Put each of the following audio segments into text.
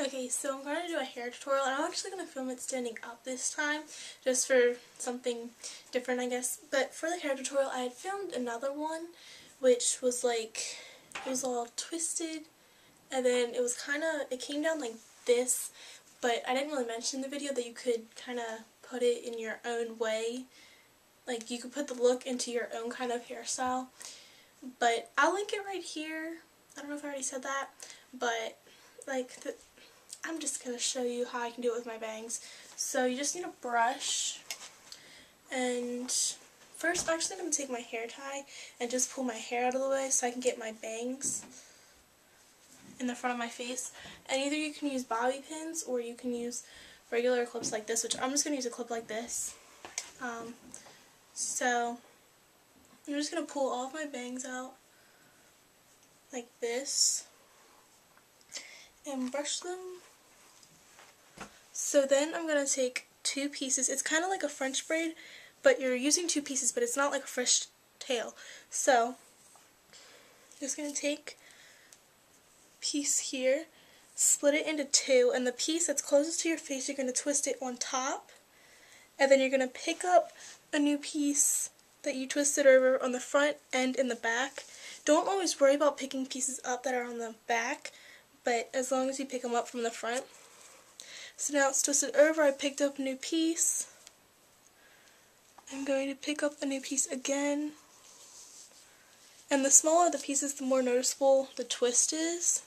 Okay, so I'm going to do a hair tutorial, and I'm actually going to film it standing up this time, just for something different, I guess. But for the hair tutorial, I had filmed another one, which was like, it was all twisted, and then it was kind of, it came down like this, but I didn't really mention in the video that you could kind of put it in your own way. Like, you could put the look into your own kind of hairstyle. But I'll link it right here. I don't know if I already said that, but like the, I'm just going to show you how I can do it with my bangs. So you just need a brush and first I'm actually going to take my hair tie and just pull my hair out of the way so I can get my bangs in the front of my face. And either you can use bobby pins or you can use regular clips like this, which I'm just going to use a clip like this. Um, so I'm just going to pull all of my bangs out like this and brush them so then I'm going to take two pieces. It's kind of like a French braid, but you're using two pieces, but it's not like a fresh tail. So, just going to take piece here, split it into two, and the piece that's closest to your face, you're going to twist it on top, and then you're going to pick up a new piece that you twisted over on the front and in the back. Don't always worry about picking pieces up that are on the back, but as long as you pick them up from the front, so now it's twisted over, I picked up a new piece. I'm going to pick up a new piece again. And the smaller the pieces, the more noticeable the twist is.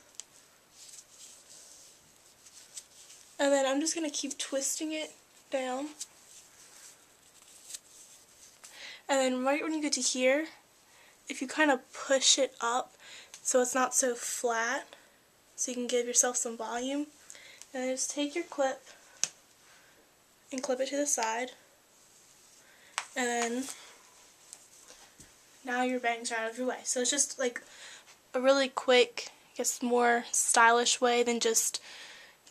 And then I'm just going to keep twisting it down. And then right when you get to here, if you kind of push it up so it's not so flat, so you can give yourself some volume, and just take your clip and clip it to the side. And then now your bangs are out of your way. So it's just like a really quick, I guess more stylish way than just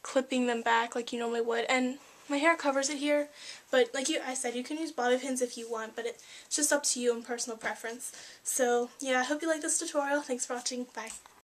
clipping them back like you normally would. And my hair covers it here, but like you, I said, you can use bobby pins if you want, but it's just up to you and personal preference. So yeah, I hope you like this tutorial. Thanks for watching. Bye.